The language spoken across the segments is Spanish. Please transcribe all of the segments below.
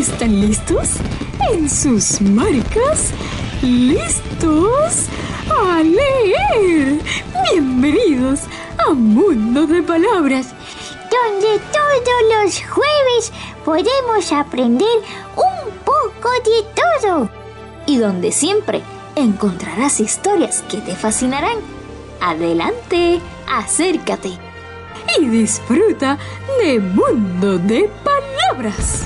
¿Están listos? ¿En sus marcas? ¿Listos? ¡A leer! Bienvenidos a Mundo de Palabras, donde todos los jueves podemos aprender un poco de todo. Y donde siempre encontrarás historias que te fascinarán. Adelante, acércate y disfruta de Mundo de Palabras.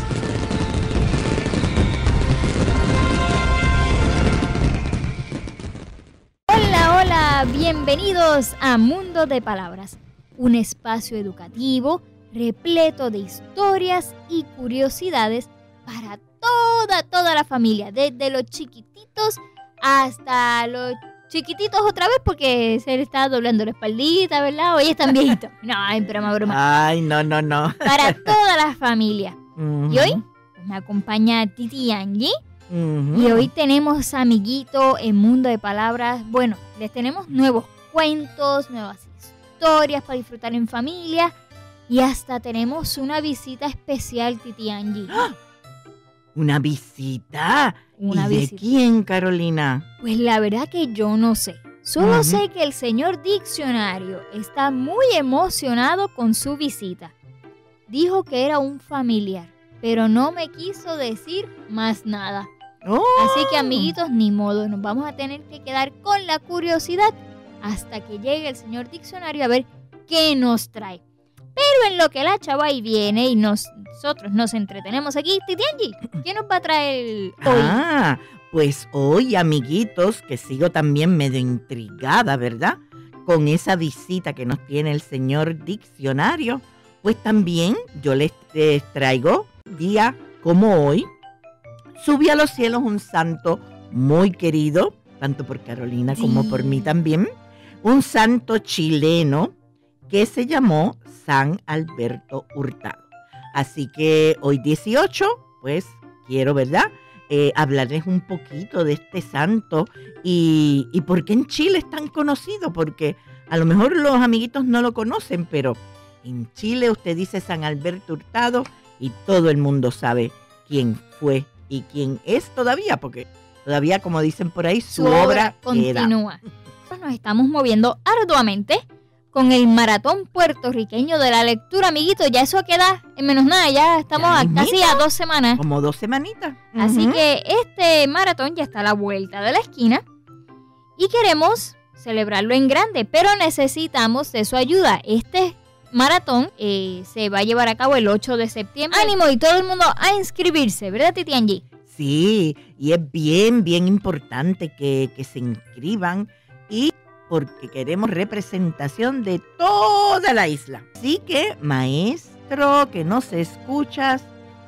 Hola, bienvenidos a Mundo de Palabras, un espacio educativo repleto de historias y curiosidades para toda, toda la familia, desde los chiquititos hasta los chiquititos otra vez porque se le está doblando la espaldita, ¿verdad? Hoy están viejitos. No, ay, broma, broma. Ay, no, no, no. Para toda la familia. Y hoy me acompaña Titi Angie. Y hoy tenemos amiguito en Mundo de Palabras. Bueno, les tenemos nuevos cuentos, nuevas historias para disfrutar en familia. Y hasta tenemos una visita especial, Titi Angie. ¡Ah! ¿Una visita? ¿Y de quién, Carolina? Pues la verdad que yo no sé. Solo sé que el señor diccionario está muy emocionado con su visita. Dijo que era un familiar, pero no me quiso decir más nada. Así que amiguitos, ni modo, nos vamos a tener que quedar con la curiosidad hasta que llegue el señor diccionario a ver qué nos trae. Pero en lo que la chava ahí viene y nosotros nos entretenemos aquí, Titianji, ¿qué nos va a traer hoy? Ah, pues hoy, amiguitos, que sigo también medio intrigada, ¿verdad? Con esa visita que nos tiene el señor diccionario, pues también yo les, traigo, día como hoy, subí a los cielos un santo muy querido, tanto por Carolina como por mí también, un santo chileno que se llamó San Alberto Hurtado. Así que hoy 18, pues quiero, ¿verdad? Eh, hablarles un poquito de este santo y, y por qué en Chile es tan conocido, porque a lo mejor los amiguitos no lo conocen, pero en Chile usted dice San Alberto Hurtado y todo el mundo sabe quién fue y quién es todavía, porque todavía, como dicen por ahí, su, obra, continúa. Nos estamos moviendo arduamente con el maratón puertorriqueño de la lectura, amiguito. Ya eso queda en menos nada, ya estamos casi a dos semanas. Como dos semanitas. Así que este maratón ya está a la vuelta de la esquina y queremos celebrarlo en grande, pero necesitamos de su ayuda. Este maratón eh, se va a llevar a cabo el 8 de septiembre. Ánimo y todo el mundo a inscribirse, ¿verdad, Titianji? Sí, y es bien, bien importante que, que se inscriban y porque queremos representación de toda la isla. Así que, maestro, que no se escuchas,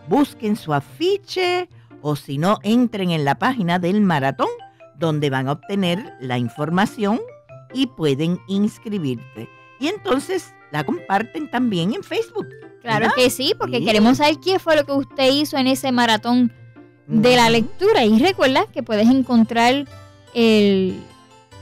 busquen su afiche o si no, entren en la página del maratón donde van a obtener la información y pueden inscribirse. Y entonces la comparten también en Facebook. Claro que sí, porque queremos saber qué fue lo que usted hizo en ese maratón de la lectura. Y recuerda que puedes encontrar el,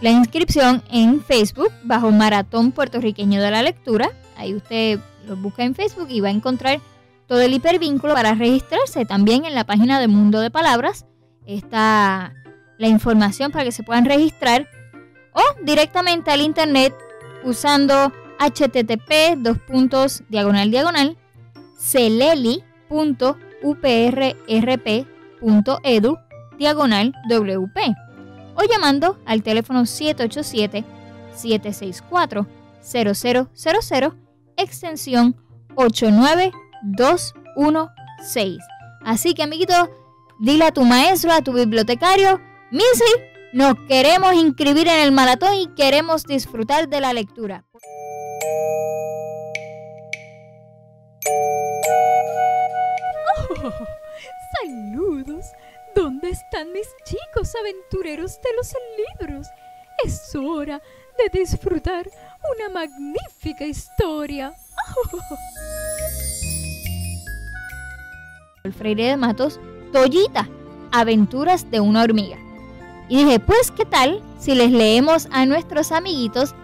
la inscripción en Facebook bajo Maratón Puertorriqueño de la Lectura. Ahí usted lo busca en Facebook y va a encontrar todo el hipervínculo para registrarse. También en la página de Mundo de Palabras está la información para que se puedan registrar o directamente al internet usando http dos puntos diagonal diagonal celeli.uprrp.edu diagonal wp o llamando al teléfono 787-764-0000, extensión 89216. Así que, amiguito, dile a tu maestro, a tu bibliotecario, Missy, nos queremos inscribir en el maratón y queremos disfrutar de la lectura. ¿Dónde están mis chicos aventureros de los libros? Es hora de disfrutar una magnífica historia. El Freire de Matos, Toyita, Aventuras de una hormiga. Y dije, pues, ¿qué tal si les leemos a nuestros amiguitos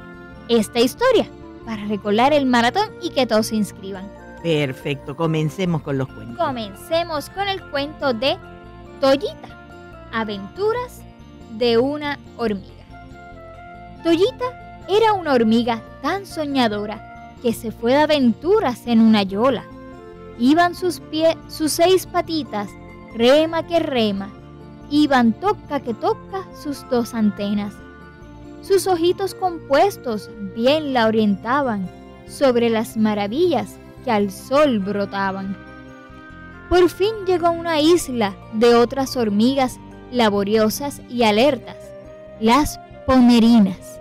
esta historia para recordar el maratón y que todos se inscriban? Perfecto, comencemos con los cuentos. Comencemos con el cuento de Toyita, aventuras de una hormiga. Toyita era una hormiga tan soñadora que se fue de aventuras en una yola. Iban sus pies, sus seis patitas, rema que rema, iban toca que toca sus dos antenas. Sus ojitos compuestos bien la orientaban sobre las maravillas que al sol brotaban. Por fin llegó a una isla de otras hormigas laboriosas y alertas, las pomerinas.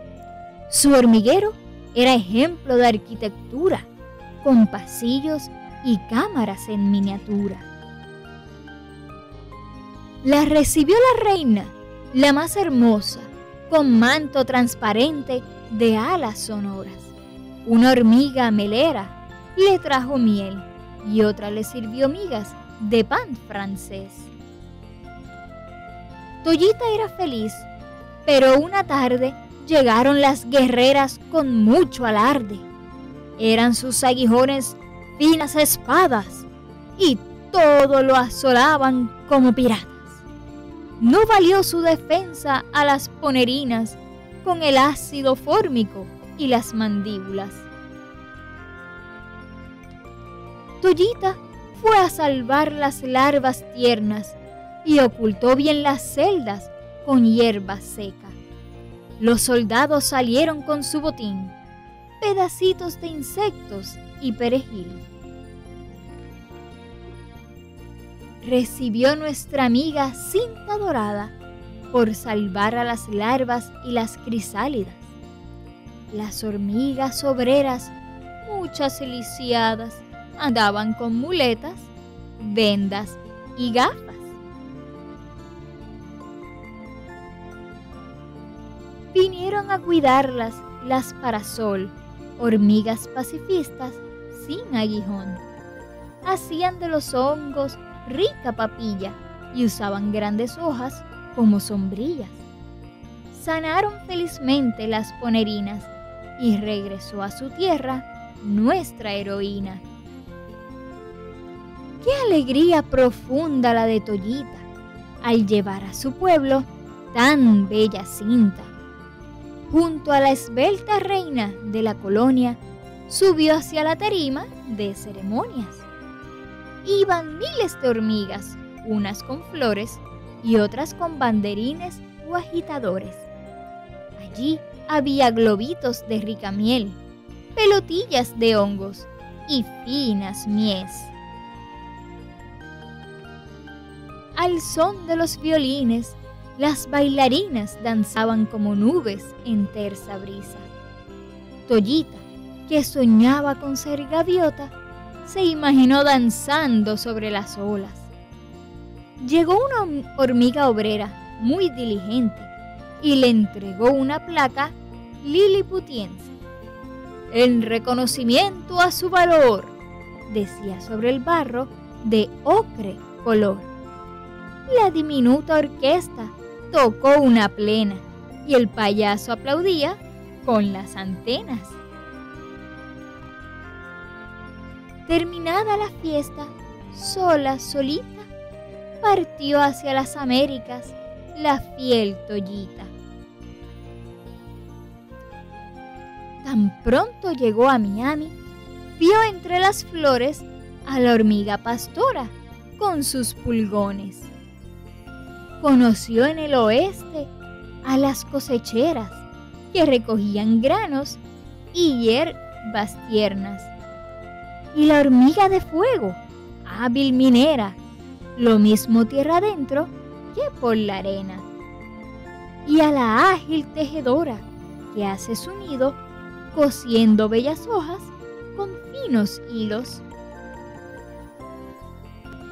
Su hormiguero era ejemplo de arquitectura, con pasillos y cámaras en miniatura. La recibió la reina, la más hermosa, con manto transparente de alas sonoras. Una hormiga melera le trajo miel y otra le sirvió migas de pan francés. Toyita era feliz, pero una tarde llegaron las guerreras con mucho alarde. Eran sus aguijones finas espadas y todo lo asolaban como piratas. No valió su defensa a las ponerinas con el ácido fórmico y las mandíbulas. Toyita fue a salvar las larvas tiernas y ocultó bien las celdas con hierba seca. Los soldados salieron con su botín, pedacitos de insectos y perejil. Recibió nuestra amiga cinta dorada por salvar a las larvas y las crisálidas. Las hormigas obreras, muchas lisiadas, andaban con muletas, vendas y gafas. Vinieron a cuidarlas las parasol, hormigas pacifistas sin aguijón. Hacían de los hongos rica papilla y usaban grandes hojas como sombrillas. Sanaron felizmente las ponerinas y regresó a su tierra nuestra heroína. Qué alegría profunda la de Toyita al llevar a su pueblo tan bella cinta. Junto a la esbelta reina de la colonia, subió hacia la tarima de ceremonias. Iban miles de hormigas, unas con flores y otras con banderines o agitadores. Allí había globitos de rica miel, pelotillas de hongos y finas mies. Al son de los violines, las bailarinas danzaban como nubes en tersa brisa. Toyita, que soñaba con ser gaviota, se imaginó danzando sobre las olas. Llegó una hormiga obrera muy diligente y le entregó una placa liliputiense. En reconocimiento a su valor, decía sobre el barro de ocre color la diminuta orquesta tocó una plena y el payaso aplaudía con las antenas. Terminada la fiesta, sola, solita, partió hacia las Américas la fiel Toyita. Tan pronto llegó a Miami, vio entre las flores a la hormiga pastora con sus pulgones conoció en el oeste a las cosecheras que recogían granos y hierbas tiernas. Y la hormiga de fuego, hábil minera, lo mismo tierra adentro que por la arena. Y a la ágil tejedora que hace su nido cosiendo bellas hojas con finos hilos.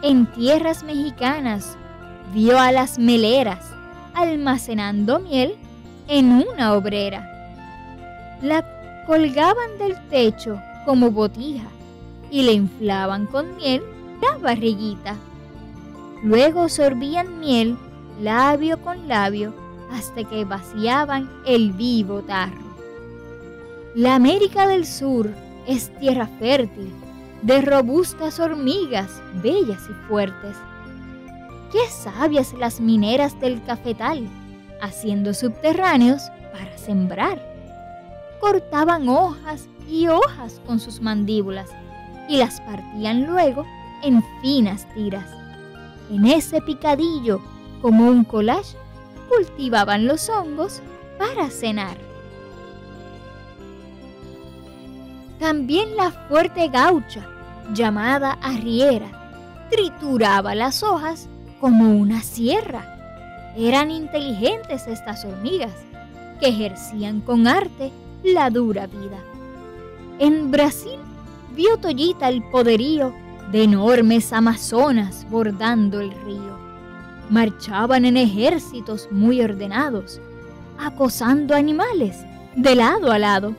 En tierras mexicanas vio a las meleras almacenando miel en una obrera. La colgaban del techo como botija y le inflaban con miel la barriguita. Luego sorbían miel labio con labio hasta que vaciaban el vivo tarro. La América del Sur es tierra fértil de robustas hormigas, bellas y fuertes. Qué sabias las mineras del cafetal, haciendo subterráneos para sembrar. Cortaban hojas y hojas con sus mandíbulas y las partían luego en finas tiras. En ese picadillo, como un collage, cultivaban los hongos para cenar. También la fuerte gaucha, llamada arriera, trituraba las hojas como una sierra. Eran inteligentes estas hormigas, que ejercían con arte la dura vida. En Brasil vio Toyita el poderío de enormes amazonas bordando el río. Marchaban en ejércitos muy ordenados, acosando animales de lado a lado.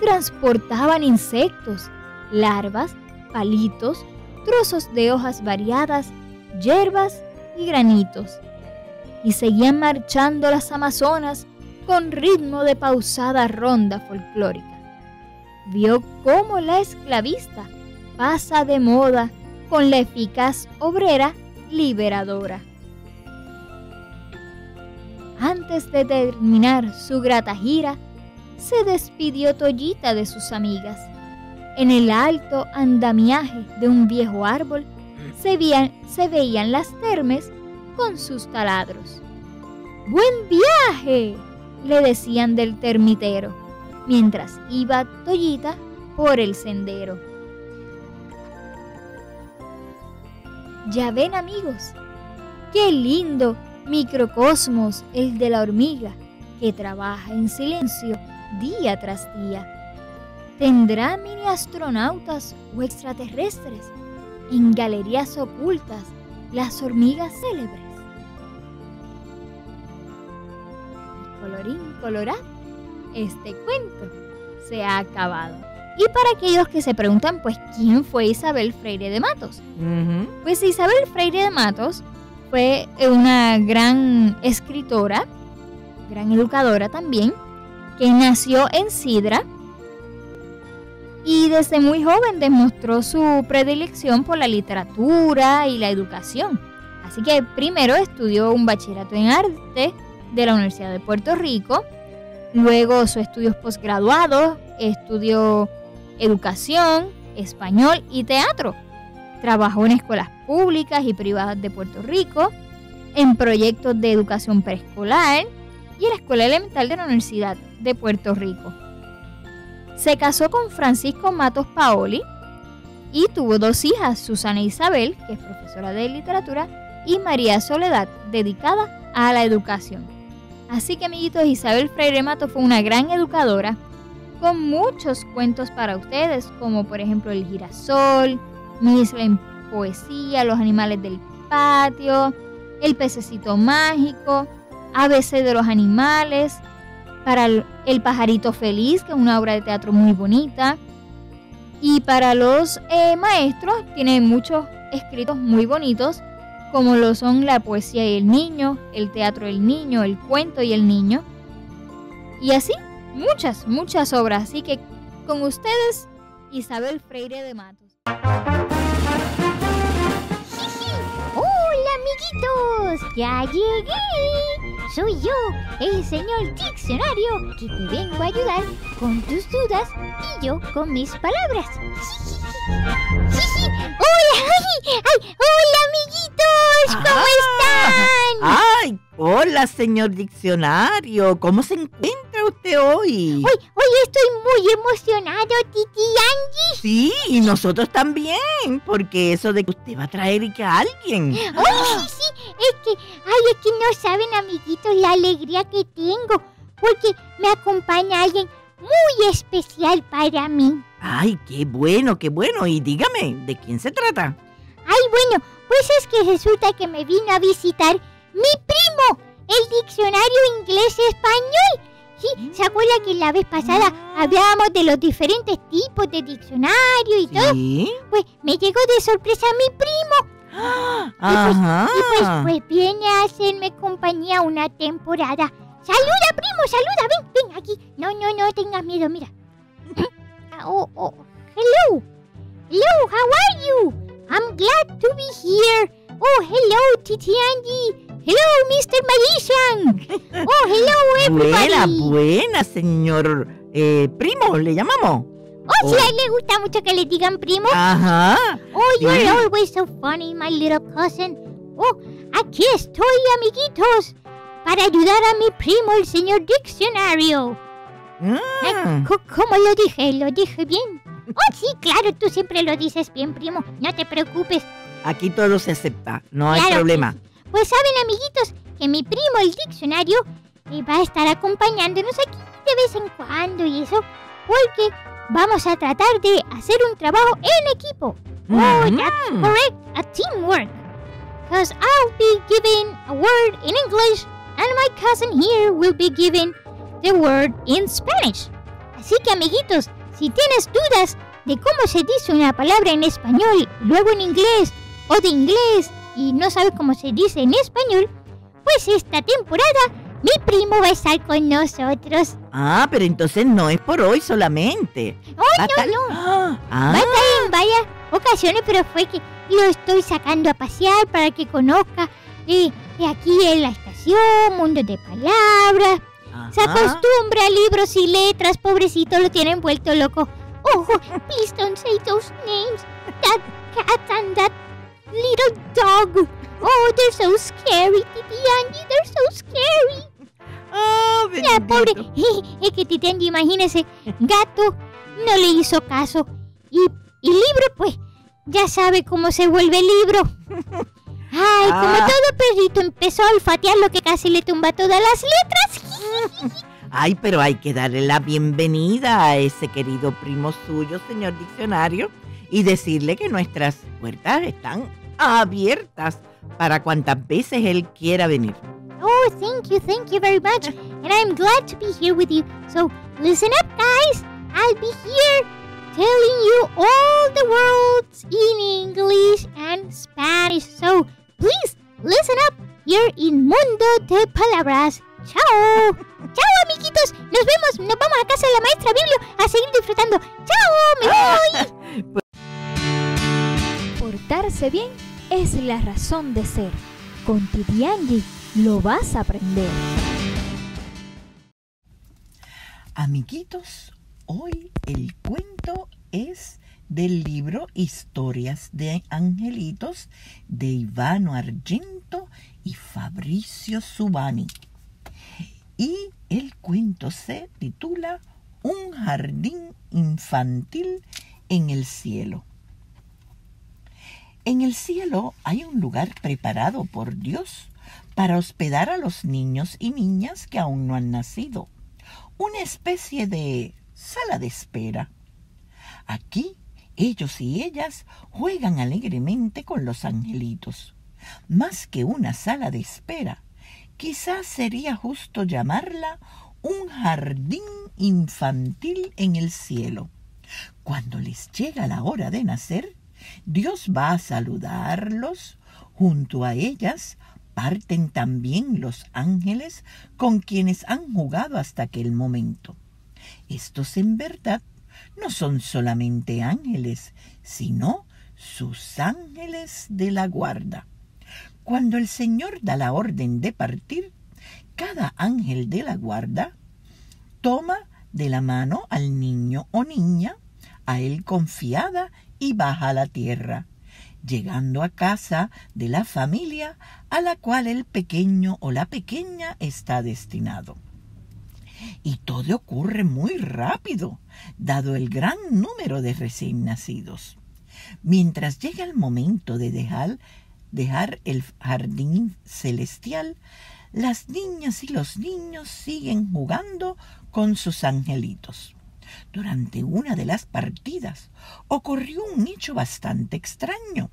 Transportaban insectos, larvas, palitos, trozos de hojas variadas, hierbas y granitos. Y seguían marchando las amazonas con ritmo de pausada ronda folclórica. Vio cómo la esclavista pasa de moda con la eficaz obrera liberadora. Antes de terminar su grata gira, se despidió Toyita de sus amigas. En el alto andamiaje de un viejo árbol se veían, las termes con sus taladros. ¡Buen viaje! le decían del termitero, mientras iba Toyita por el sendero. Ya ven amigos, qué lindo microcosmos el de la hormiga que trabaja en silencio día tras día. ¿Tendrá mini astronautas o extraterrestres en galerías ocultas las hormigas célebres? Y colorín colorado, este cuento se ha acabado. Y para aquellos que se preguntan, pues, ¿quién fue Isabel Freire de Matos? Pues Isabel Freire de Matos fue una gran escritora, gran educadora también, que nació en Sidra y desde muy joven demostró su predilección por la literatura y la educación. Así que primero estudió un bachillerato en arte de la Universidad de Puerto Rico, luego sus estudios posgraduados, estudió educación, español y teatro. Trabajó en escuelas públicas y privadas de Puerto Rico, en proyectos de educación preescolar y en la Escuela Elemental de la Universidad de Puerto Rico. Se casó con Francisco Matos Paoli y tuvo dos hijas, Susana Isabel, que es profesora de literatura, y María Soledad, dedicada a la educación. Así que amiguitos, Isabel Freire Matos fue una gran educadora con muchos cuentos para ustedes, como por ejemplo El girasol, Mi isla en poesía, Los animales del patio, El pececito mágico, ABC de los animales, para el pajarito feliz, que es una obra de teatro muy bonita. Y para los eh, maestros tiene muchos escritos muy bonitos, como lo son la poesía y el niño, el teatro del niño, el cuento y el niño. Y así, muchas, muchas obras. Así que con ustedes, Isabel Freire de Matos. ¡Hola, amiguitos! ¡Ya llegué! Soy yo, el señor diccionario, que te vengo a ayudar con tus dudas y yo con mis palabras. ¡Hola! ¡Ay! ay, ¡Hola, amiguitos! ¿Cómo están? ¡Ay! Hola, señor diccionario. ¿Cómo se encuentra usted hoy? Hoy, hoy estoy muy emocionado, Titi Angie. Sí, y nosotros también, porque eso de que usted va a traer y que a alguien. ¡Ay, sí, sí! Es que, ay, es que no saben, amiguitos, la alegría que tengo. Porque me acompaña alguien muy especial para mí. Ay, qué bueno, qué bueno. Y dígame, ¿de quién se trata? Ay, bueno, pues es que resulta que me vino a visitar mi primo, el diccionario inglés-español. Sí, ¿se acuerda que la vez pasada hablábamos de los diferentes tipos de diccionario y todo? Sí. Pues me llegó de sorpresa mi primo Ajá. y pues, pues viene a hacerme compañía una temporada. Saluda, primo, saluda, ven, ven aquí. No, no, no tengas miedo, mira. Ah, oh, oh, hello. Hello, how are you? I'm glad to be here. Oh, hello, Titi Angie. Hello, Mr. Magician. Oh, hello, everybody. Buena, buena, señor eh, primo, le llamamos. Oh, sí, a él le gusta mucho que le digan primo. Ajá. Oh, you're sí. always so funny, my little cousin. Oh, aquí estoy, amiguitos, para ayudar a mi primo, el señor Diccionario. Mm. Co- ¿Cómo lo dije? ¿Lo dije bien? Oh, sí, claro, tú siempre lo dices bien, primo. No te preocupes. Aquí todo se acepta, no hay Claro que problema. Pues saben, amiguitos, que mi primo, el Diccionario, eh, va a estar acompañándonos aquí de vez en cuando y eso, porque vamos a tratar de hacer un trabajo en equipo. Oh, Mm. that's correct, a teamwork. Because I'll be giving a word in English and my cousin here will be giving the word in Spanish. Así que amiguitos, si tienes dudas de cómo se dice una palabra en español, luego en inglés, o de inglés y no sabes cómo se dice en español, pues esta temporada mi primo va a estar con nosotros. Ah, pero entonces no es por hoy solamente. ¡Ay, Va no, no! Ah, Va a estar en varias ocasiones, pero fue que lo estoy sacando a pasear para que conozca eh, aquí en la estación, mundo de palabras. Se acostumbra a libros y letras, pobrecito, lo tiene envuelto loco. Oh, please don't say those names. That cat and that little dog. Oh, they're so scary, Titi Angie, they're so scary. Ah, Ya, pobre. bendito. Es que Titi Angie, imagínese, gato no le hizo caso. Y, y libro, pues, ya sabe cómo se vuelve libro. Ay, como Ah. todo perrito empezó a olfatear lo que casi le tumba todas las letras. Ay, pero hay que darle la bienvenida a ese querido primo suyo, señor diccionario, y decirle que nuestras puertas están abiertas para cuantas veces él quiera venir. Oh, thank you, thank you very much. And I'm glad to be here with you. So, listen up, guys. I'll be here telling you all de ser. Con Titi Angie lo vas a aprender. Amiguitos, hoy el cuento es del libro Historias de Angelitos de Ivano Argento y Fabricio Subani. Y el cuento se titula Un jardín infantil en el cielo. En el cielo hay un lugar preparado por Dios para hospedar a los niños y niñas que aún no han nacido una especie de sala de espera. Aquí ellos y ellas juegan alegremente con los angelitos. Más que una sala de espera, quizás sería justo llamarla un jardín infantil en el cielo. Cuando les llega la hora de nacer, Dios va a saludarlos. Junto a ellas parten también los ángeles con quienes han jugado hasta aquel momento. Estos en verdad no son solamente ángeles, sino sus ángeles de la guarda. Cuando el Señor da la orden de partir, cada ángel de la guarda toma de la mano al niño o niña, a él confiada, y baja a la tierra, llegando a casa de la familia a la cual el pequeño o la pequeña está destinado. Y todo ocurre muy rápido, dado el gran número de recién nacidos. Mientras llega el momento de dejar, dejar el jardín celestial, las niñas y los niños siguen jugando con sus angelitos. Durante una de las partidas ocurrió un hecho bastante extraño.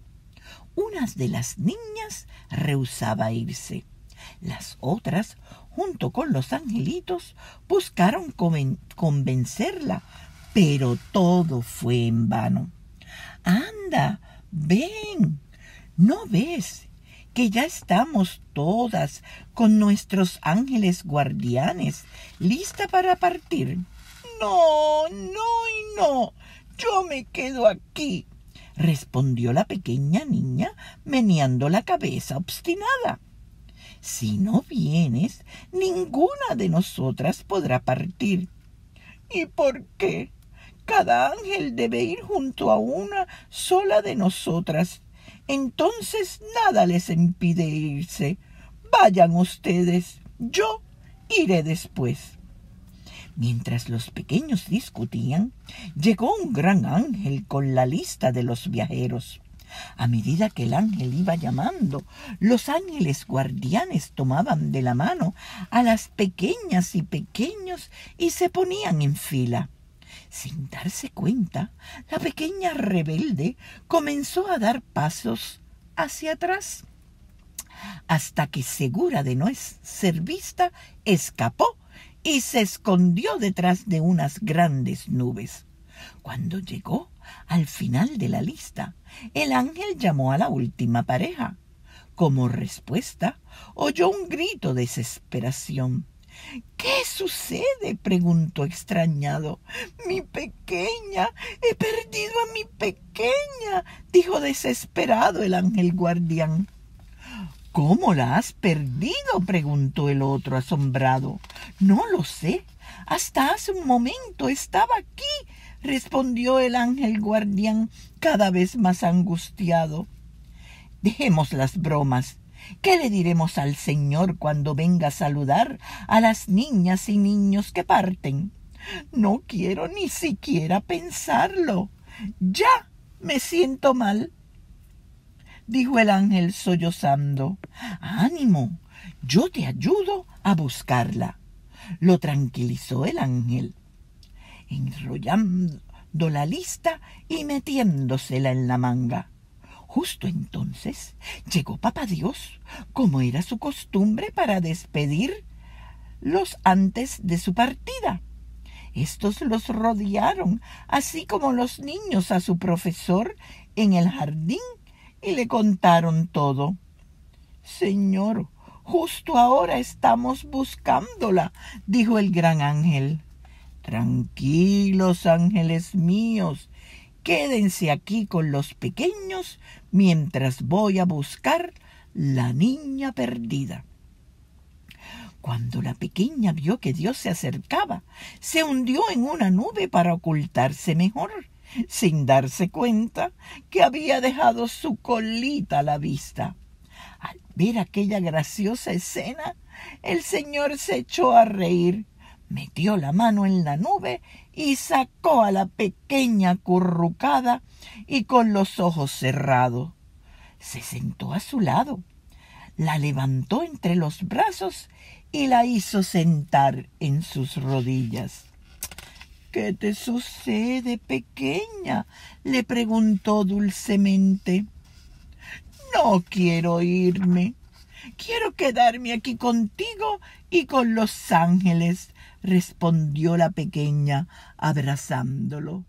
Una de las niñas rehusaba irse. Las otras, junto con los angelitos, buscaron conven- convencerla, pero todo fue en vano. Anda, ven, ¿no ves que ya estamos todas con nuestros ángeles guardianes lista para partir? No, no y no, yo me quedo aquí. respondió la pequeña niña meneando la cabeza obstinada. Si no vienes, ninguna de nosotras podrá partir. ¿Y por qué? Cada ángel debe ir junto a una sola de nosotras. Entonces nada les impide irse. Vayan ustedes. Yo iré después. Mientras los pequeños discutían, llegó un gran ángel con la lista de los viajeros. A medida que el ángel iba llamando, los ángeles guardianes tomaban de la mano a las pequeñas y pequeños y se ponían en fila. Sin darse cuenta, la pequeña rebelde comenzó a dar pasos hacia atrás, hasta que segura de no ser vista, escapó y se escondió detrás de unas grandes nubes. Cuando llegó al final de la lista, el ángel llamó a la última pareja. Como respuesta, oyó un grito de desesperación. ¿Qué sucede? preguntó extrañado. Mi pequeña. He perdido a mi pequeña. dijo desesperado el ángel guardián. ¿Cómo la has perdido? preguntó el otro asombrado. No lo sé. Hasta hace un momento estaba aquí, respondió el ángel guardián cada vez más angustiado. Dejemos las bromas. ¿Qué le diremos al Señor cuando venga a saludar a las niñas y niños que parten? No quiero ni siquiera pensarlo. Ya me siento mal dijo el ángel sollozando. Ánimo, yo te ayudo a buscarla. Lo tranquilizó el ángel, enrollando la lista y metiéndosela en la manga. Justo entonces llegó Papá Dios, como era su costumbre para despedirlos antes de su partida. Estos los rodearon, así como los niños a su profesor en el jardín y le contaron todo. Señor, justo ahora estamos buscándola, dijo el gran ángel. Tranquilos, ángeles míos, quédense aquí con los pequeños mientras voy a buscar la niña perdida. Cuando la pequeña vio que Dios se acercaba, se hundió en una nube para ocultarse mejor sin darse cuenta que había dejado su colita a la vista. Al ver aquella graciosa escena, el señor se echó a reír, metió la mano en la nube y sacó a la pequeña currucada y con los ojos cerrados. Se sentó a su lado, la levantó entre los brazos y la hizo sentar en sus rodillas. ¿Qué te sucede, pequeña? le preguntó dulcemente. No quiero irme. Quiero quedarme aquí contigo y con los ángeles, respondió la pequeña, abrazándolo.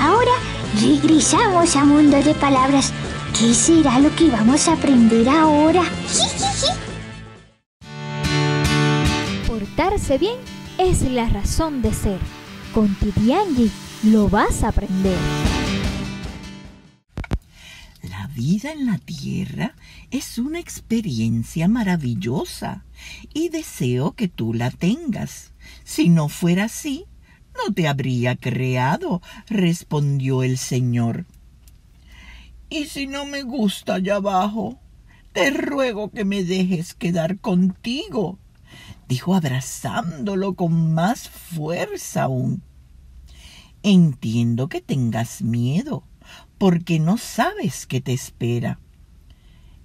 Ahora regresamos a Mundo de Palabras. ¿Qué será lo que vamos a aprender ahora? Portarse bien es la razón de ser. Con Titi lo vas a aprender. La vida en la tierra es una experiencia maravillosa y deseo que tú la tengas. Si no fuera así, no te habría creado, respondió el Señor. ¿Y si no me gusta allá abajo? Te ruego que me dejes quedar contigo, dijo abrazándolo con más fuerza aún. Entiendo que tengas miedo, porque no sabes qué te espera.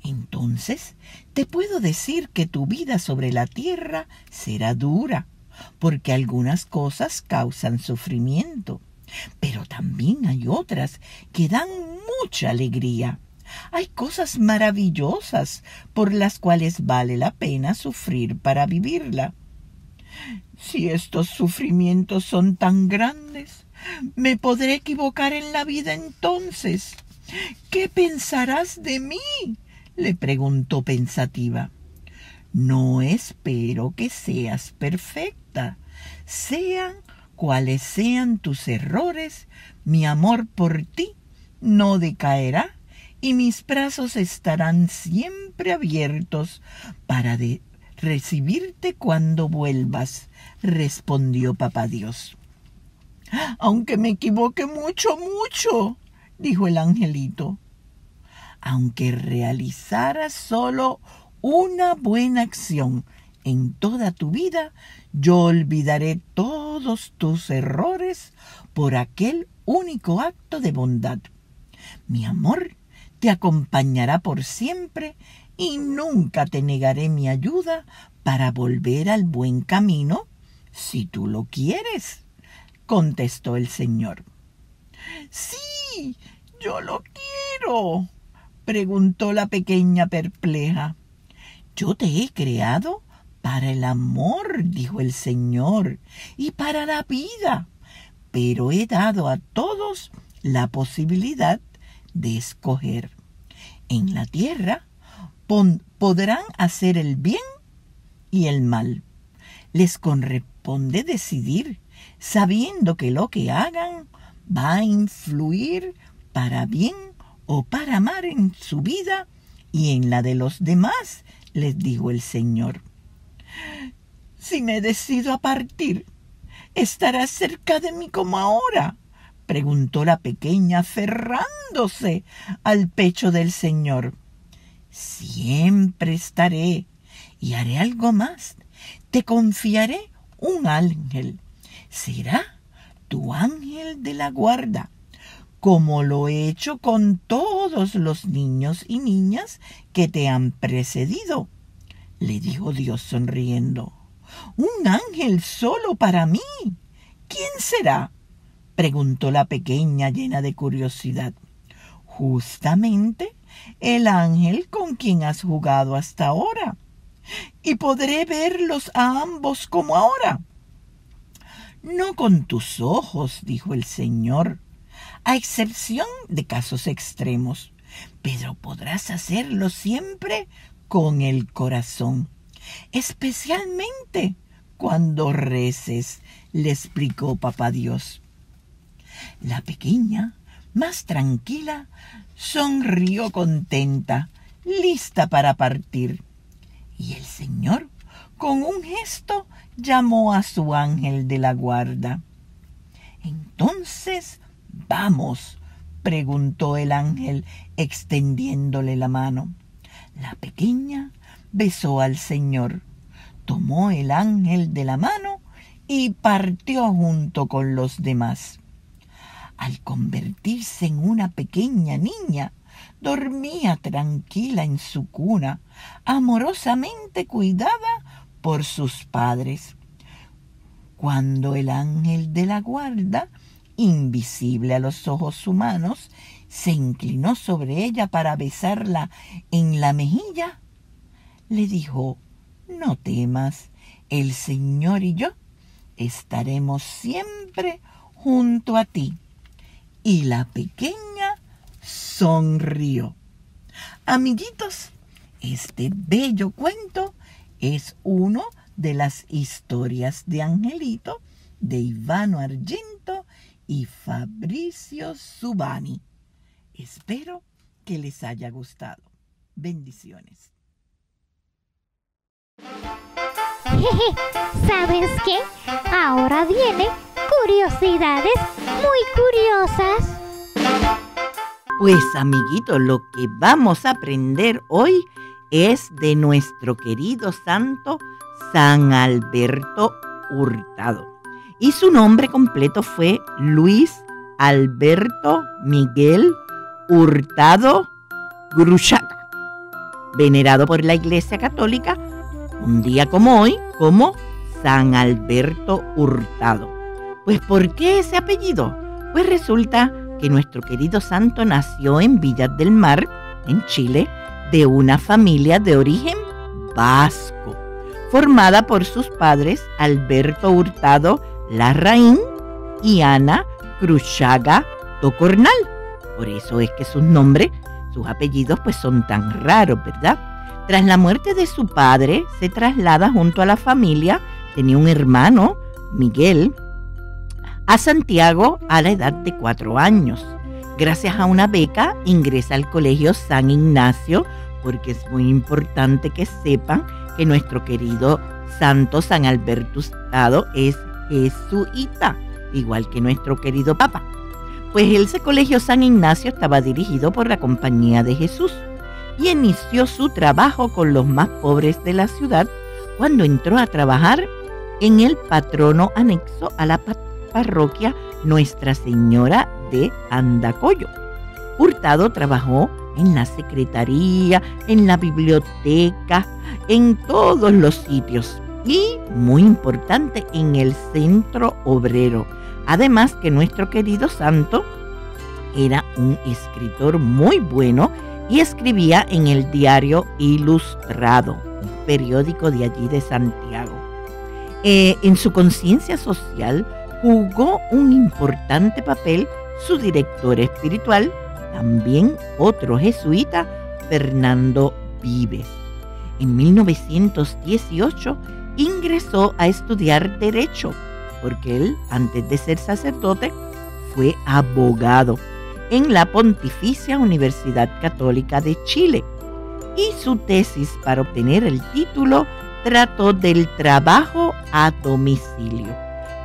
Entonces te puedo decir que tu vida sobre la tierra será dura, porque algunas cosas causan sufrimiento, pero también hay otras que dan mucha alegría. Hay cosas maravillosas por las cuales vale la pena sufrir para vivirla. Si estos sufrimientos son tan grandes, me podré equivocar en la vida entonces. ¿Qué pensarás de mí? le preguntó pensativa. No espero que seas perfecta. Sean cuales sean tus errores, mi amor por ti no decaerá y mis brazos estarán siempre abiertos para recibirte cuando vuelvas, respondió papá Dios. Aunque me equivoque mucho, mucho, dijo el angelito. Aunque realizaras solo una buena acción en toda tu vida, yo olvidaré todos tus errores por aquel único acto de bondad. Mi amor te acompañará por siempre y nunca te negaré mi ayuda para volver al buen camino si tú lo quieres, contestó el Señor. Sí, yo lo quiero, preguntó la pequeña perpleja. Yo te he creado para el amor, dijo el Señor, y para la vida, pero he dado a todos la posibilidad de escoger. En la tierra podrán hacer el bien y el mal. Les corresponde decidir, sabiendo que lo que hagan va a influir para bien o para mal en su vida y en la de los demás, les dijo el Señor. Si me decido a partir, ¿estarás cerca de mí como ahora? Preguntó la pequeña aferrándose al pecho del Señor. Siempre estaré y haré algo más. Te confiaré un ángel. Será tu ángel de la guarda, como lo he hecho con todos los niños y niñas que te han precedido, le dijo Dios sonriendo. Un ángel solo para mí. ¿Quién será? Preguntó la pequeña llena de curiosidad. Justamente el ángel con quien has jugado hasta ahora. Y podré verlos a ambos como ahora. No con tus ojos, dijo el Señor, a excepción de casos extremos, pero podrás hacerlo siempre con el corazón, especialmente cuando reces, le explicó papá Dios. La pequeña, más tranquila, sonrió contenta, lista para partir. Y el Señor, con un gesto, llamó a su ángel de la guarda. Entonces, vamos, preguntó el ángel, extendiéndole la mano. La pequeña besó al Señor, tomó el ángel de la mano y partió junto con los demás al convertirse en una pequeña niña, dormía tranquila en su cuna, amorosamente cuidada por sus padres. Cuando el ángel de la guarda, invisible a los ojos humanos, se inclinó sobre ella para besarla en la mejilla, le dijo, no temas, el Señor y yo estaremos siempre junto a ti y la pequeña sonrió. Amiguitos, este bello cuento es uno de las historias de Angelito de Ivano Argento y Fabricio Subani. Espero que les haya gustado. Bendiciones. ¿Sabes qué? Ahora viene curiosidades muy curiosas. Pues amiguitos, lo que vamos a aprender hoy es de nuestro querido santo San Alberto Hurtado. Y su nombre completo fue Luis Alberto Miguel Hurtado Gruchaca, venerado por la Iglesia Católica un día como hoy como San Alberto Hurtado. Pues ¿por qué ese apellido? Pues resulta que nuestro querido santo nació en Villas del Mar, en Chile, de una familia de origen vasco, formada por sus padres Alberto Hurtado Larraín y Ana Cruchaga Tocornal. Por eso es que sus nombres, sus apellidos, pues son tan raros, ¿verdad? Tras la muerte de su padre, se traslada junto a la familia, tenía un hermano, Miguel, a Santiago a la edad de cuatro años. Gracias a una beca ingresa al Colegio San Ignacio porque es muy importante que sepan que nuestro querido Santo San Alberto Estado es jesuita, igual que nuestro querido Papa. Pues ese colegio San Ignacio estaba dirigido por la Compañía de Jesús y inició su trabajo con los más pobres de la ciudad cuando entró a trabajar en el patrono anexo a la parroquia Nuestra Señora de Andacoyo. Hurtado trabajó en la secretaría, en la biblioteca, en todos los sitios y, muy importante, en el centro obrero. Además que nuestro querido santo era un escritor muy bueno y escribía en el diario Ilustrado, un periódico de allí de Santiago. Eh, en su conciencia social jugó un importante papel su director espiritual, también otro jesuita, Fernando Vives. En 1918 ingresó a estudiar derecho, porque él, antes de ser sacerdote, fue abogado en la Pontificia Universidad Católica de Chile y su tesis para obtener el título trató del trabajo a domicilio,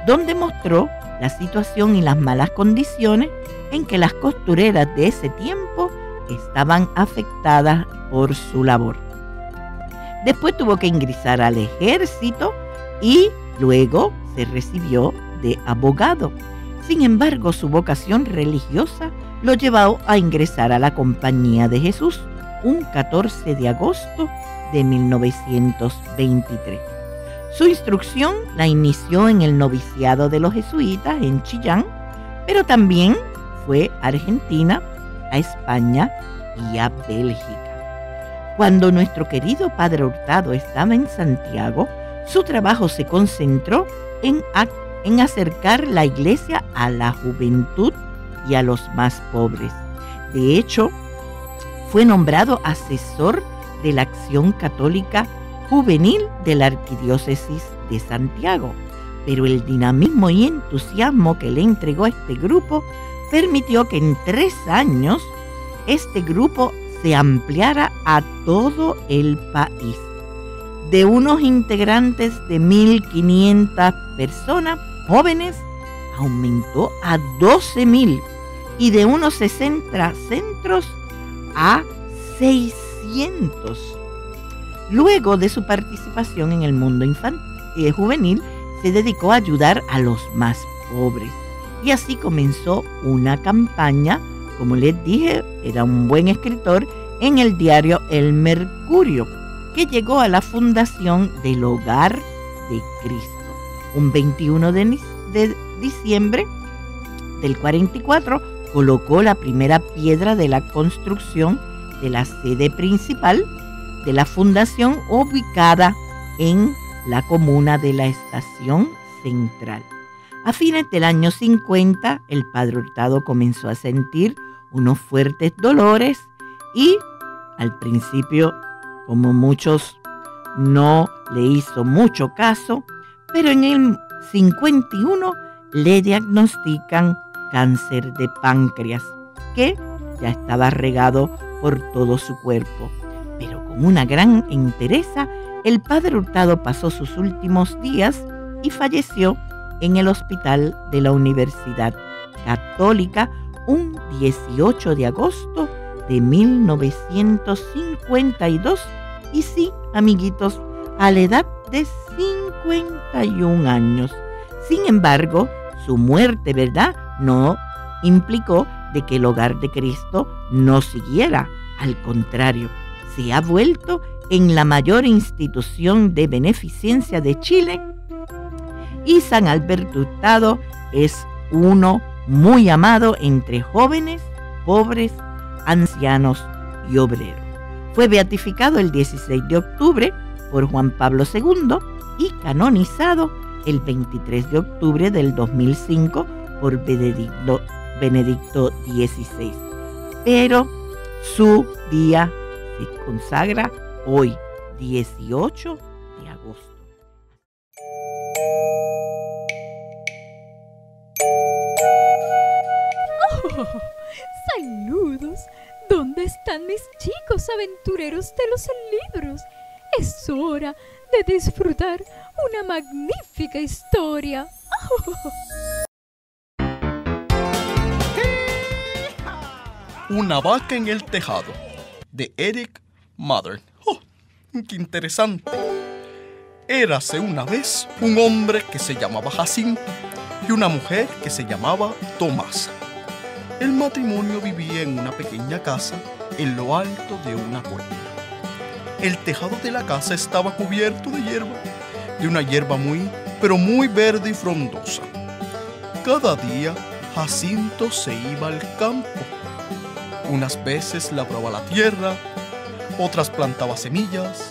donde mostró la situación y las malas condiciones en que las costureras de ese tiempo estaban afectadas por su labor. Después tuvo que ingresar al ejército y luego se recibió de abogado. Sin embargo, su vocación religiosa lo llevó a ingresar a la Compañía de Jesús un 14 de agosto de 1923. Su instrucción la inició en el noviciado de los jesuitas en Chillán, pero también fue a Argentina, a España y a Bélgica. Cuando nuestro querido Padre Hurtado estaba en Santiago, su trabajo se concentró en, en acercar la iglesia a la juventud y a los más pobres. De hecho, fue nombrado asesor de la Acción Católica Juvenil de la Arquidiócesis de Santiago, pero el dinamismo y entusiasmo que le entregó este grupo permitió que en tres años este grupo se ampliara a todo el país. De unos integrantes de 1.500 personas jóvenes, aumentó a 12.000 y de unos 60 centros a 600. Luego de su participación en el mundo infantil y juvenil, se dedicó a ayudar a los más pobres. Y así comenzó una campaña como les dije, era un buen escritor en el diario El Mercurio, que llegó a la fundación del Hogar de Cristo. Un 21 de, de diciembre del 44 colocó la primera piedra de la construcción de la sede principal de la fundación ubicada en la comuna de la Estación Central. A fines del año 50, el padre Hurtado comenzó a sentir unos fuertes dolores y al principio, como muchos, no le hizo mucho caso, pero en el 51 le diagnostican cáncer de páncreas, que ya estaba regado por todo su cuerpo. Con una gran entereza, el padre Hurtado pasó sus últimos días y falleció en el hospital de la Universidad Católica un 18 de agosto de 1952. Y sí, amiguitos, a la edad de 51 años. Sin embargo, su muerte, ¿verdad? No implicó de que el hogar de Cristo no siguiera. Al contrario, se ha vuelto en la mayor institución de beneficencia de Chile y San Alberto Hurtado es uno muy amado entre jóvenes, pobres, ancianos y obreros. Fue beatificado el 16 de octubre por Juan Pablo II y canonizado el 23 de octubre del 2005 por Benedicto, Benedicto XVI. Pero su día se consagra hoy, 18 de agosto. Saludos. ¿Dónde están mis chicos aventureros de los libros? Es hora de disfrutar una magnífica historia. Una vaca en el tejado, de Eric Modern. ¡Oh, ¡Qué interesante! Érase una vez un hombre que se llamaba Jacinto y una mujer que se llamaba Tomasa. El matrimonio vivía en una pequeña casa en lo alto de una colina. El tejado de la casa estaba cubierto de hierba, de una hierba muy, pero muy verde y frondosa. Cada día Jacinto se iba al campo. Unas veces labraba la tierra, otras plantaba semillas.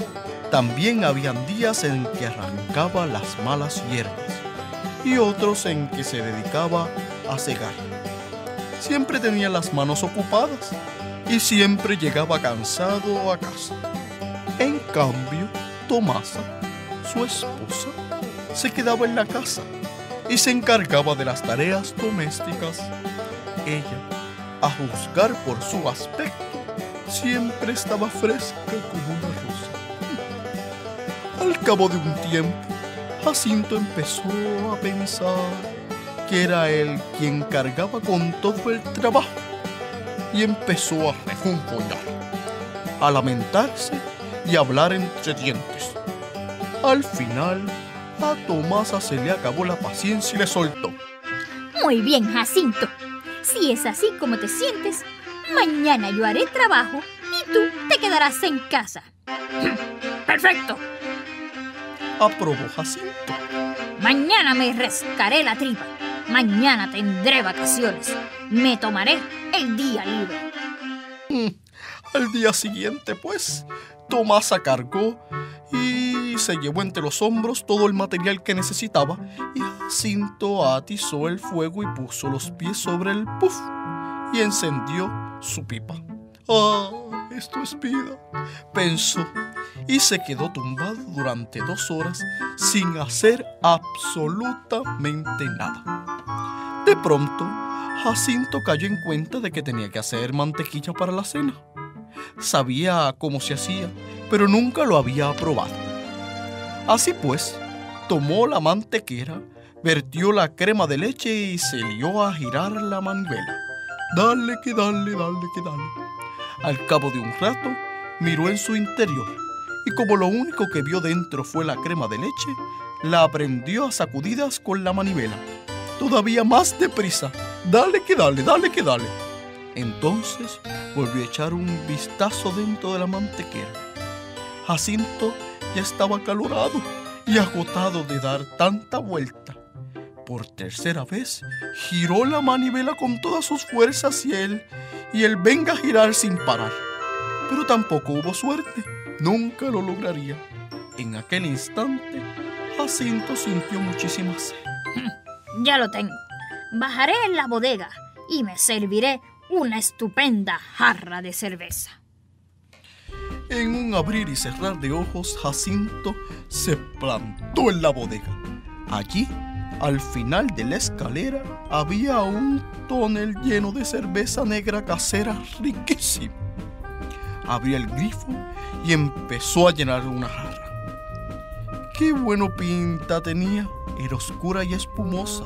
También habían días en que arrancaba las malas hierbas y otros en que se dedicaba a cegar. Siempre tenía las manos ocupadas y siempre llegaba cansado a casa. En cambio, Tomasa, su esposa, se quedaba en la casa y se encargaba de las tareas domésticas. Ella, a juzgar por su aspecto, siempre estaba fresca como una rosa. Al cabo de un tiempo, Jacinto empezó a pensar que era él quien cargaba con todo el trabajo y empezó a refunfuñar, a lamentarse y a hablar entre dientes. Al final, a Tomasa se le acabó la paciencia y le soltó. Muy bien, Jacinto. Si es así como te sientes, mañana yo haré trabajo y tú te quedarás en casa. Perfecto. Aprobó Jacinto. Mañana me rescaré la tripa. Mañana tendré vacaciones. Me tomaré el día libre. Mm, Al día siguiente, pues, Tomasa cargó y se llevó entre los hombros todo el material que necesitaba y Jacinto atizó el fuego y puso los pies sobre el puff y encendió su pipa. ¡Ah! Esto es vida, pensó, y se quedó tumbado durante dos horas sin hacer absolutamente nada. De pronto, Jacinto cayó en cuenta de que tenía que hacer mantequilla para la cena. Sabía cómo se hacía, pero nunca lo había probado. Así pues, tomó la mantequera, vertió la crema de leche y se lió a girar la manivela. Dale que dale, dale que dale. Al cabo de un rato, miró en su interior y como lo único que vio dentro fue la crema de leche, la prendió a sacudidas con la manivela. Todavía más deprisa. Dale que dale, dale que dale. Entonces volvió a echar un vistazo dentro de la mantequera. Jacinto ya estaba acalorado y agotado de dar tanta vuelta. Por tercera vez giró la manivela con todas sus fuerzas y él, y él venga a girar sin parar. Pero tampoco hubo suerte, nunca lo lograría. En aquel instante, Jacinto sintió muchísima sed. Ya lo tengo. Bajaré en la bodega y me serviré una estupenda jarra de cerveza. En un abrir y cerrar de ojos, Jacinto se plantó en la bodega. Allí, al final de la escalera, había un tonel lleno de cerveza negra casera riquísima. Abrió el grifo y empezó a llenar una jarra. Qué bueno pinta tenía. Era oscura y espumosa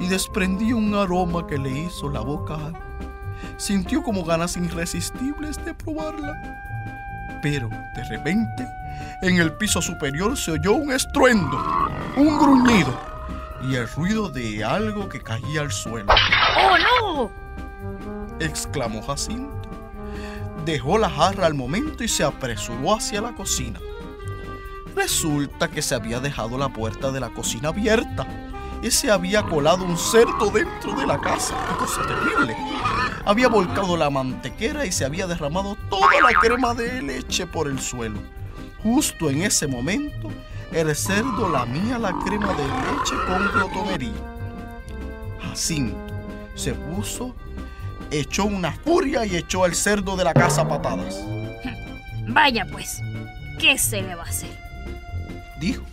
y desprendía un aroma que le hizo la boca. Sintió como ganas irresistibles de probarla. Pero de repente, en el piso superior se oyó un estruendo, un gruñido y el ruido de algo que caía al suelo. ¡Oh, no! exclamó Jacinto. Dejó la jarra al momento y se apresuró hacia la cocina. Resulta que se había dejado la puerta de la cocina abierta y se había colado un cerdo dentro de la casa. ¡Qué cosa terrible! Había volcado la mantequera y se había derramado toda la crema de leche por el suelo. Justo en ese momento, el cerdo lamía la crema de leche con glotonería. Jacinto se puso, echó una furia y echó al cerdo de la casa a patadas. Vaya pues, ¿qué se le va a hacer? Dijo,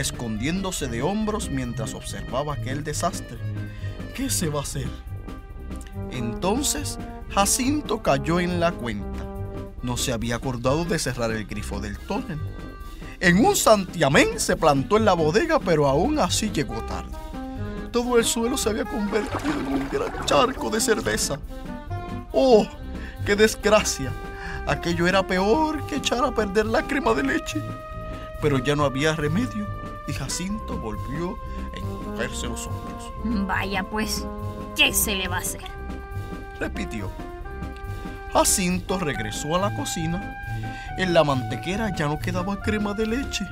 escondiéndose de hombros mientras observaba aquel desastre. ¿Qué se va a hacer? Entonces Jacinto cayó en la cuenta. No se había acordado de cerrar el grifo del tonel. En un santiamén se plantó en la bodega, pero aún así llegó tarde. Todo el suelo se había convertido en un gran charco de cerveza. ¡Oh, qué desgracia! Aquello era peor que echar a perder la crema de leche. Pero ya no había remedio y Jacinto volvió a encogerse los hombros. Vaya pues, ¿qué se le va a hacer? Repitió. Jacinto regresó a la cocina. En la mantequera ya no quedaba crema de leche,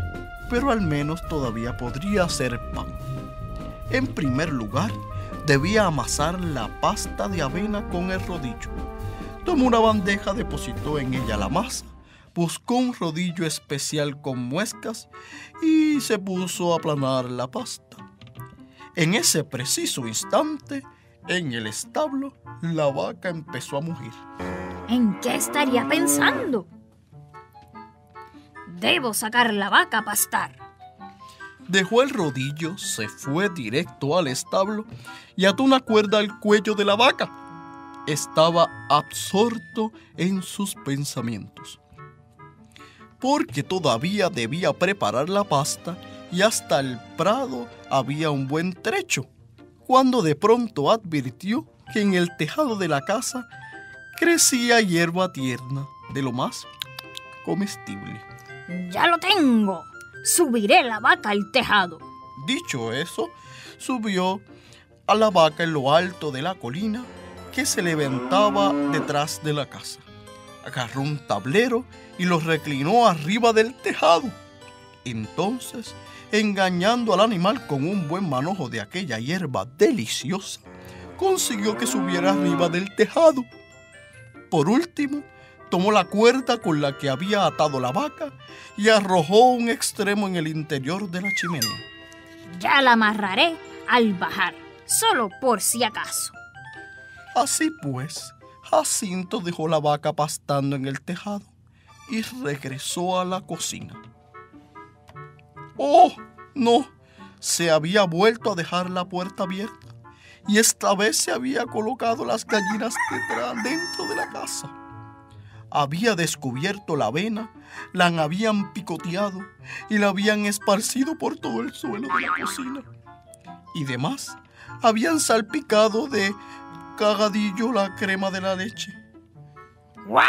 pero al menos todavía podría hacer pan. En primer lugar, debía amasar la pasta de avena con el rodillo. Tomó una bandeja, depositó en ella la masa, buscó un rodillo especial con muescas y se puso a aplanar la pasta. En ese preciso instante, en el establo, la vaca empezó a mugir. ¿En qué estaría pensando? Debo sacar la vaca a pastar. Dejó el rodillo, se fue directo al establo y ató una cuerda al cuello de la vaca. Estaba absorto en sus pensamientos. Porque todavía debía preparar la pasta y hasta el prado había un buen trecho, cuando de pronto advirtió que en el tejado de la casa crecía hierba tierna, de lo más comestible. Ya lo tengo. Subiré la vaca al tejado. Dicho eso, subió a la vaca en lo alto de la colina que se levantaba detrás de la casa. Agarró un tablero y lo reclinó arriba del tejado. Entonces, engañando al animal con un buen manojo de aquella hierba deliciosa, consiguió que subiera arriba del tejado. Por último, tomó la cuerda con la que había atado la vaca y arrojó un extremo en el interior de la chimenea. Ya la amarraré al bajar, solo por si acaso. Así pues, Jacinto dejó la vaca pastando en el tejado y regresó a la cocina. ¡Oh! No, se había vuelto a dejar la puerta abierta y esta vez se había colocado las gallinas detrás dentro de la casa. Había descubierto la avena, la habían picoteado y la habían esparcido por todo el suelo de la cocina. Y demás, habían salpicado de cagadillo la crema de la leche. ¡Guau!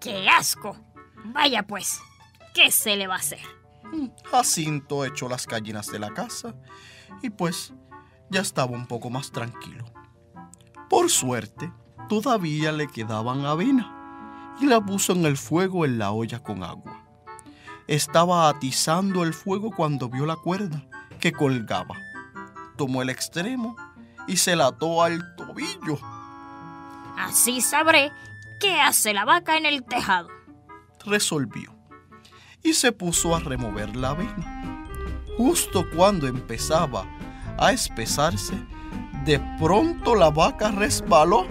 ¡Qué asco! Vaya pues, ¿qué se le va a hacer? Jacinto echó las gallinas de la casa y pues ya estaba un poco más tranquilo. Por suerte, todavía le quedaban avena y la puso en el fuego en la olla con agua. Estaba atizando el fuego cuando vio la cuerda que colgaba. Tomó el extremo y se la ató al tobillo. Así sabré qué hace la vaca en el tejado. Resolvió y se puso a remover la avena. Justo cuando empezaba a espesarse, de pronto la vaca resbaló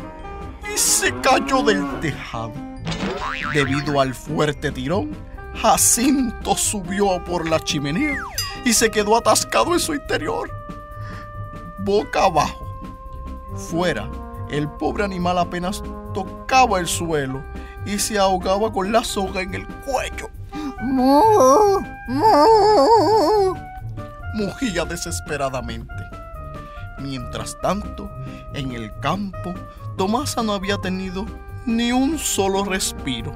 y se cayó del tejado. Debido al fuerte tirón, Jacinto subió por la chimenea y se quedó atascado en su interior. Boca abajo. Fuera, el pobre animal apenas tocaba el suelo y se ahogaba con la soga en el cuello. ¡Mu! ¡Mu! mugía desesperadamente. Mientras tanto, en el campo, Tomasa no había tenido ni un solo respiro.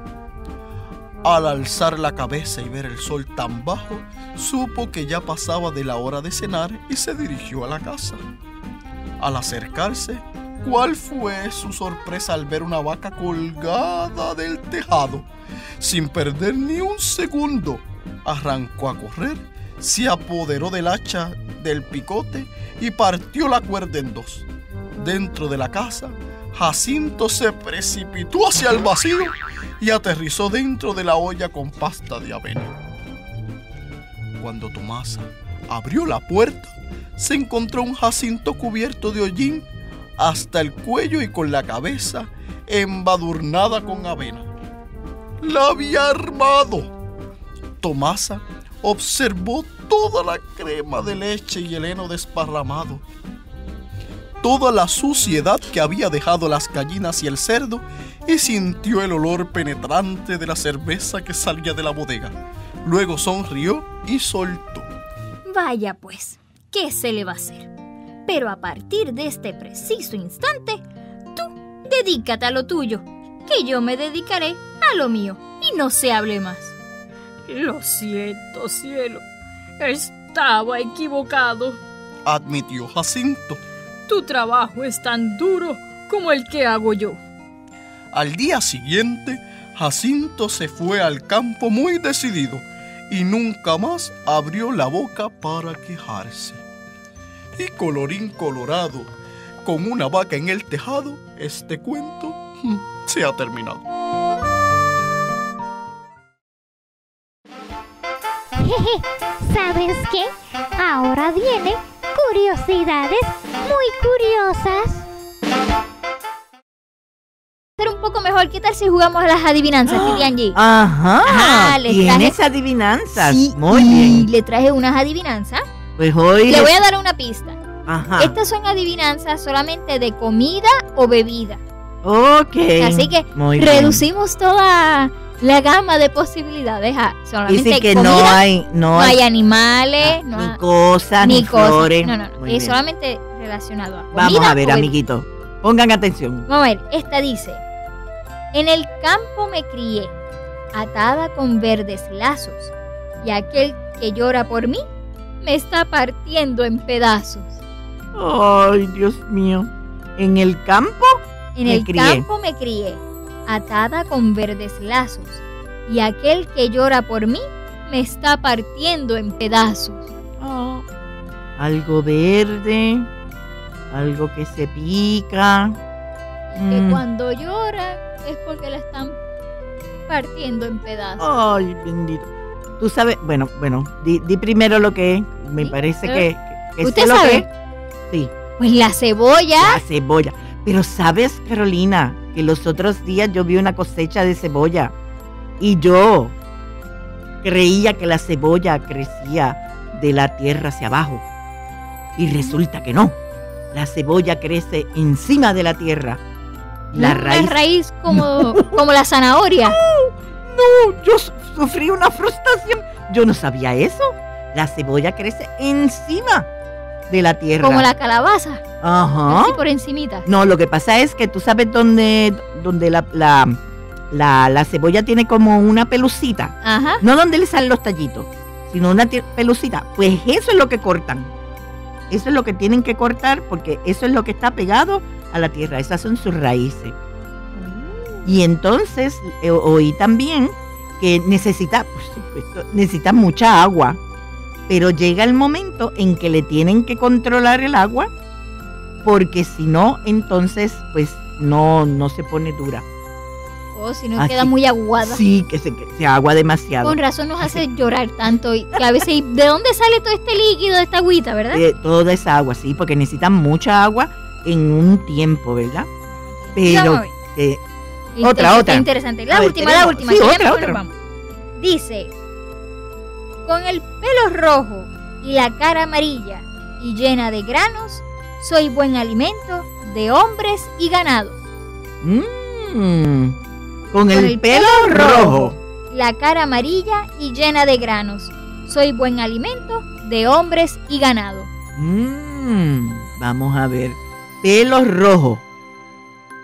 Al alzar la cabeza y ver el sol tan bajo, supo que ya pasaba de la hora de cenar y se dirigió a la casa. Al acercarse, ¿cuál fue su sorpresa al ver una vaca colgada del tejado? Sin perder ni un segundo, arrancó a correr se apoderó del hacha del picote y partió la cuerda en dos. Dentro de la casa, Jacinto se precipitó hacia el vacío y aterrizó dentro de la olla con pasta de avena. Cuando Tomasa abrió la puerta, se encontró un Jacinto cubierto de hollín hasta el cuello y con la cabeza embadurnada con avena. La había armado. Tomasa observó toda la crema de leche y el heno desparramado. Toda la suciedad que había dejado las gallinas y el cerdo y sintió el olor penetrante de la cerveza que salía de la bodega. Luego sonrió y soltó. Vaya pues, ¿qué se le va a hacer? Pero a partir de este preciso instante, tú dedícate a lo tuyo, que yo me dedicaré a lo mío y no se hable más. Lo siento, cielo. Estaba equivocado. Admitió Jacinto. Tu trabajo es tan duro como el que hago yo. Al día siguiente, Jacinto se fue al campo muy decidido y nunca más abrió la boca para quejarse. Y colorín colorado, con una vaca en el tejado, este cuento mm, se ha terminado. Jeje, ¿sabes qué? Ahora vienen curiosidades muy curiosas. Ser un poco mejor, ¿qué tal si jugamos a las adivinanzas, Titi Angie? Ajá. Ajá, le Tienes traje- adivinanzas. Sí, Muy bien. le traje unas adivinanzas. Pues hoy. Le voy a dar una pista. Ajá. Estas son adivinanzas solamente de comida o bebida. Ok. Así que Muy bien. reducimos toda la gama de posibilidades a Y solamente sí que comida, no hay, no no hay hay animales, no ni hay- cosas, ni, ni cosas. flores. No, no, no. Es bien. solamente relacionado a comida. Vamos a ver, o bebida. amiguitos. Pongan atención. Vamos a ver, esta dice, en el campo me crié, atada con verdes lazos, y aquel que llora por mí me está partiendo en pedazos. Ay, Dios mío. En el campo, En Me el crié. campo me crié, atada con verdes lazos, y aquel que llora por mí me está partiendo en pedazos. oh, algo verde, algo que se pica. Y que Mm. cuando llora es porque la están partiendo en pedazos. Ay, bendito. Tú sabes, bueno, bueno, di, di primero lo que es. Me Sí, parece que, que sé ¿Usted lo sabe? que. Sí, Pues la cebolla, la cebolla. Pero sabes, Carolina, que los otros días yo vi una cosecha de cebolla y yo creía que la cebolla crecía de la tierra hacia abajo. Y resulta que no. La cebolla crece encima de la tierra. La raíz. raíz como, como la zanahoria. No, yo su- sufrí una frustración. Yo no sabía eso. La cebolla crece encima de la tierra. Como la calabaza, Ajá. así por encimita. No, lo que pasa es que tú sabes dónde, dónde la, la, la- la cebolla tiene como una pelucita. Ajá. No donde le salen los tallitos, sino una pelucita. Pues eso es lo que cortan. Eso es lo que tienen que cortar porque eso es lo que está pegado a la tierra. Esas son sus raíces. Y entonces eh, oí también que necesita, por supuesto, necesita mucha agua. Pero llega el momento en que le tienen que controlar el agua porque si no, entonces pues no, no se pone dura. Si no Así. queda muy aguada. Sí, que se, que se agua demasiado. Con razón nos hace llorar tanto. Y que a veces, ¿y ¿de dónde sale todo este líquido, esta agüita, verdad? Eh, toda esa agua, sí, porque necesitan mucha agua en un tiempo, ¿verdad? Pero eh, otra, otra. Interesante. La ver, última, la última. sí, otra, otra. vamos. Dice, con el pelo rojo y la cara amarilla y llena de granos, soy buen alimento de hombres y ganado. mm, con, el, pelo, rojo. La cara amarilla y llena de granos, soy buen alimento de hombres y ganado. Mm, vamos a ver. Pelo rojo,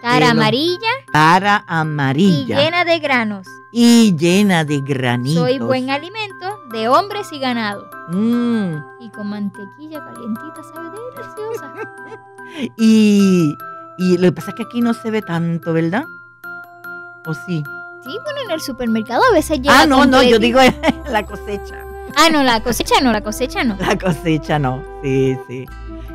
Cara Pelo amarilla cara y amarilla llena de granos, y llena de granitos. soy buen alimento de hombres y ganado. Mm, Y con mantequilla calientita, sabe deliciosa. y, y lo que pasa es que aquí no se ve tanto, ¿verdad? ¿O sí? Sí, bueno, en el supermercado a veces llega Ah, no, no, yo digo la cosecha. Ah, no, la cosecha no, la cosecha no. La cosecha no, sí, sí.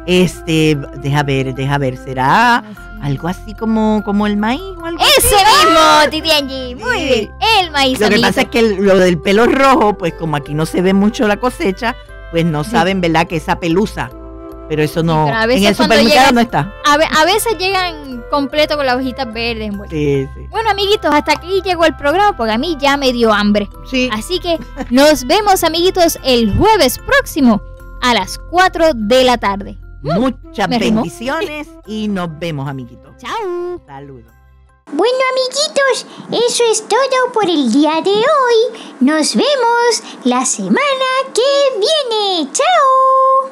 Este, deja ver, deja ver, ¿será algo así como, como el maíz o algo así? Ese mismo, Titi Angie. Muy Sí. bien. El maíz. Lo que pasa es que el- lo del pelo rojo, pues como aquí no se ve mucho la cosecha, pues no Sí. saben, ¿verdad? Que esa pelusa. Pero eso no, pero a veces en el supermercado no está. a, ve- a veces llegan completo con las hojitas verdes. Sí, sí. Bueno, amiguitos, hasta aquí llegó el programa porque a mí ya me dio hambre. Sí, Así que nos vemos, amiguitos, el jueves próximo a las 4 de la tarde. Muchas me rimó. bendiciones y nos vemos, amiguitos. Chao. Saludos. Bueno, amiguitos, eso es todo por el día de hoy. Nos vemos la semana que viene. ¡Chao!